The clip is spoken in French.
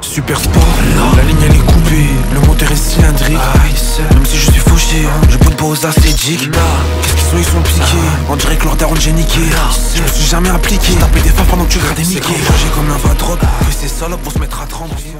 Super sport, la ligne elle est coupée, le moteur est cylindrique. Ah, Même si je suis fauché, hein. je peux de beaux acédiques. Qu'est-ce qu'ils sont, ils sont piqués. Ah. On dirait que leur daronne j'ai niqué. Je me suis jamais appliqué. Taper des femmes pendant que tu gardes des Mickey. J'ai comme un que ces salopes vont se mettre à trembler.